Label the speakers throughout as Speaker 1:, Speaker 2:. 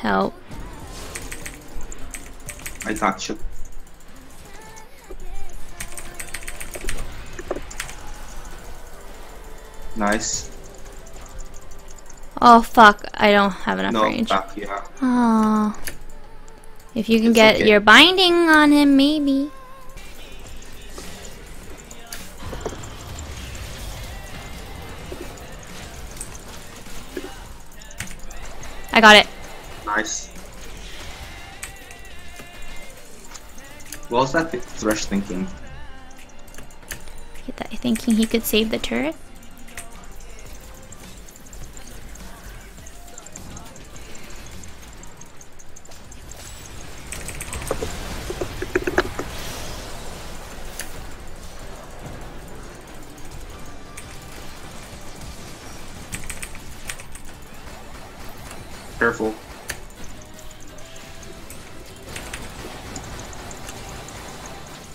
Speaker 1: Help.
Speaker 2: I got you. Nice.
Speaker 1: Oh fuck, I don't have enough
Speaker 2: No,
Speaker 1: range.
Speaker 2: back, yeah.
Speaker 1: Oh. If you can
Speaker 2: It's
Speaker 1: get
Speaker 2: okay.
Speaker 1: your binding on him, maybe. I got it.
Speaker 2: Nice. What was that th- Thresh thinking?
Speaker 1: Thinking he could save the turret.
Speaker 2: Careful.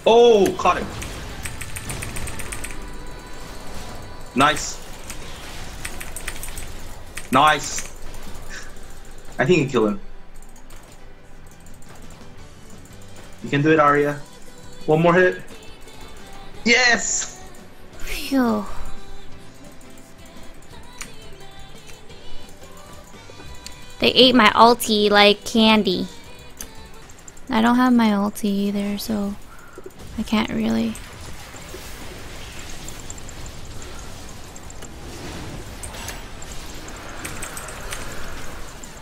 Speaker 2: Oh, caught him. Nice. Nice. I think you kill him. You can do it, Aria. One more hit. Yes!
Speaker 1: Phew. They ate my ulti like candy. I don't have my ulti either, so I can't really.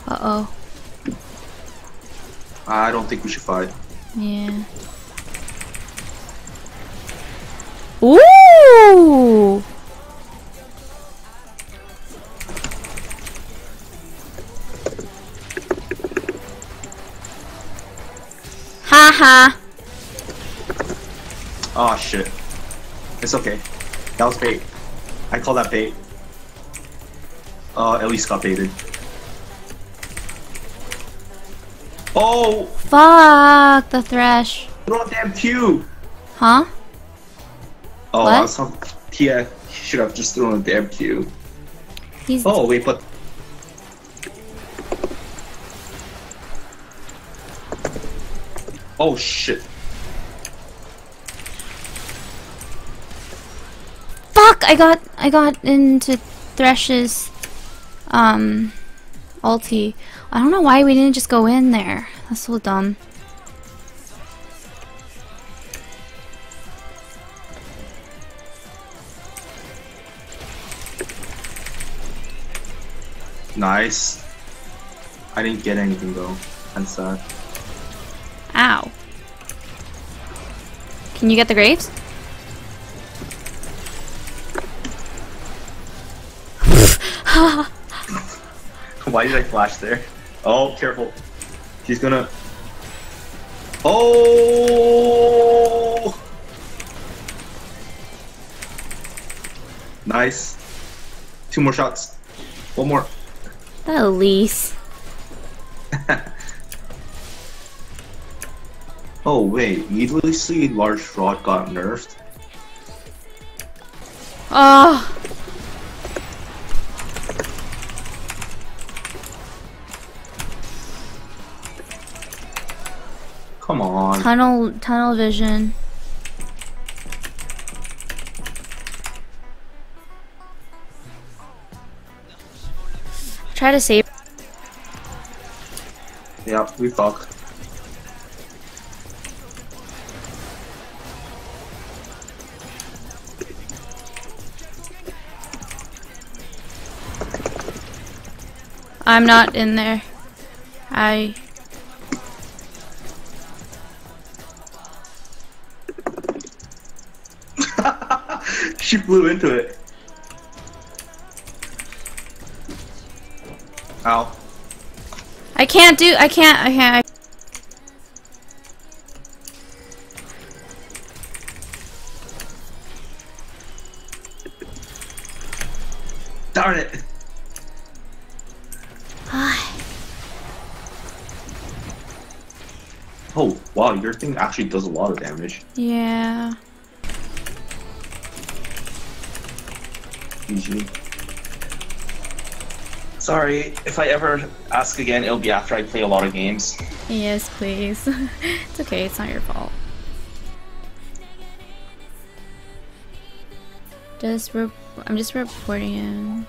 Speaker 1: Uh oh.
Speaker 2: I don't think we should fight.
Speaker 1: Yeah. Ooh! Ha ha!
Speaker 2: Oh shit. It's okay. That was bait. I call that bait. Uh, at least got baited. Oh!
Speaker 1: Fuck the thresh.
Speaker 2: Throw a damn Q!
Speaker 1: Huh?
Speaker 2: Oh,
Speaker 1: What?
Speaker 2: I was talking. Yeah, he should have just thrown a damn Q.
Speaker 1: He's
Speaker 2: Oh, wait, but. Oh shit.
Speaker 1: I got I got into Thresh's um ulti. I don't know why we didn't just go in there. That's so dumb.
Speaker 2: Nice. I didn't get anything though. I'm sad.
Speaker 1: Ow. Can you get the graves?
Speaker 2: Why did I flash there? Oh, careful. She's gonna. Oh! Nice. Two more shots. One more.
Speaker 1: Elise.
Speaker 2: Oh wait, needlessly large rod got nerfed.
Speaker 1: Oh.
Speaker 2: Come on.
Speaker 1: Tunnel tunnel vision. Try to save.
Speaker 2: Yeah, we fuck.
Speaker 1: I'm not in there. I.
Speaker 2: she flew into it. Ow.
Speaker 1: I can't do. I can't. I can't.
Speaker 2: Darn it.
Speaker 1: I
Speaker 2: Oh, wow, your thing actually does a lot of damage.
Speaker 1: yeah.
Speaker 2: Sorry, if I ever ask again, it'll be after I play a lot of games.
Speaker 1: Yes, please. it's okay, it's not your fault. Just I'm just reporting in.